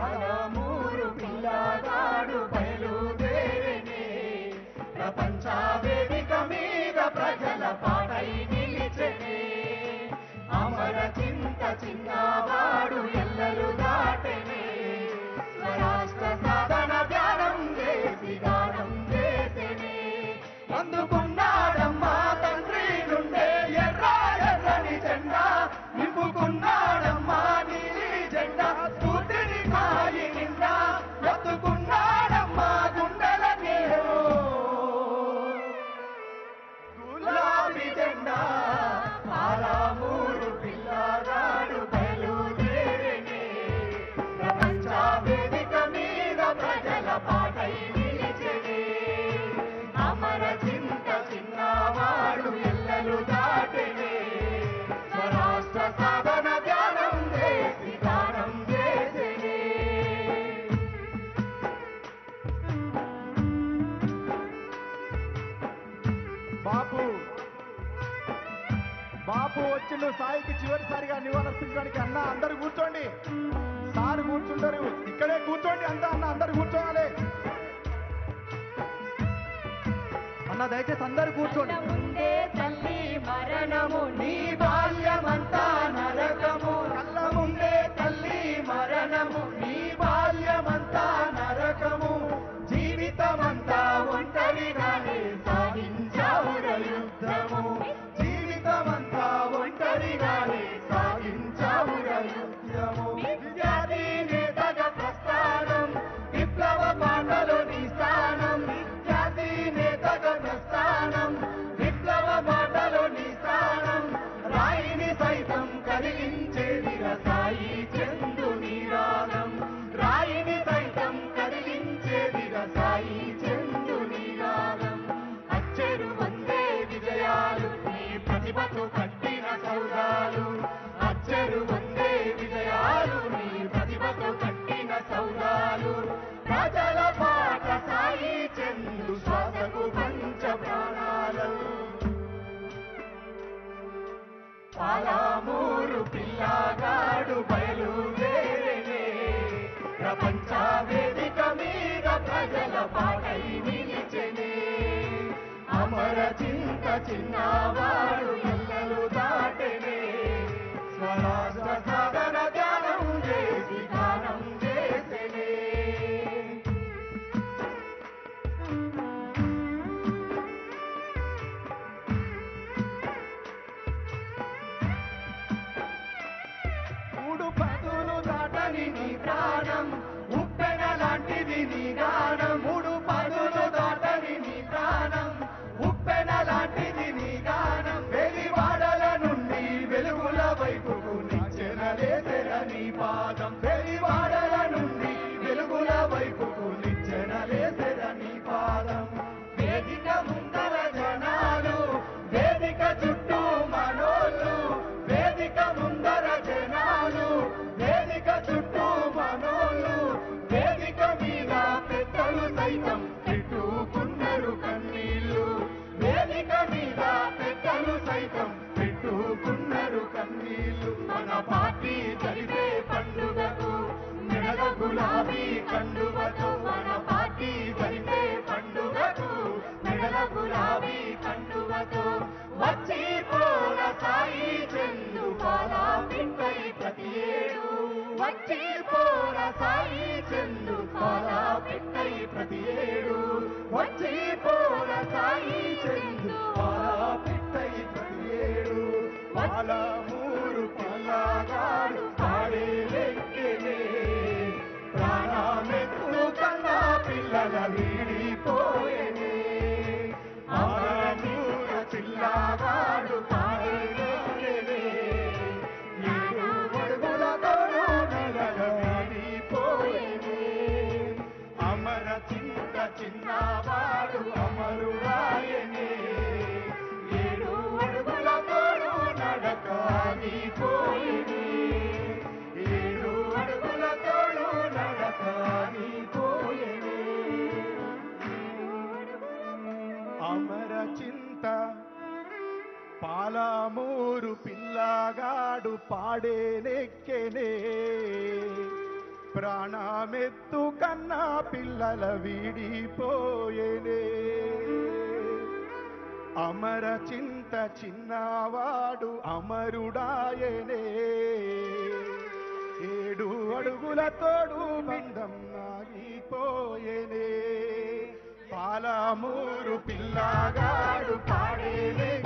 పాలమూరు పిల్లగాడు బయలుదేరిని. ప్రపంచ వేదిక మీద ప్రజల పాటై నిలిచని. అమర చింత చిన్నా బాపు. బాపు వచ్చిండు సాయికి చివరిసారిగా నివాళులర్పించడానికి అన్న అందరు కూర్చోండి. సార్ కూర్చుంటారు. ఇక్కడే కూర్చోండి అంత అన్న అందరు కూర్చోవాలి. అన్న దయచేసి అందరు కూర్చోండి. పాలమూరు పిల్లగాడు బయలు ప్రపంచ వేదిక మీద ప్రజల పాటై నిలిచెనే. అమర చింత చిన్నవాడు పదులు దాటని నీ ప్రాణం. గులాబీ కండువతో వచ్చి పోర సాయి చెల్లు బాల ప్రతి ఏడు. వచ్చి పోర సాయి చెల్లు బాల ప్రతి ఏడు. వచ్చి పోర సాయి చెల్లు బాల ప్రతి ఏడు. మూరు పల్లాగా అమర చింత పాలమూరు పిల్లగాడు పాడే నెక్కెనే. ప్రాణమెత్తు కన్నా పిల్లల విడిపోయేనే. అమర చింత చిన్నవాడు అమరుడాయనే. ఏడు అడుగుల తోడు బంధం నాగిపోయేనే పాలమూరు పిల్లగాడు పాడేనే.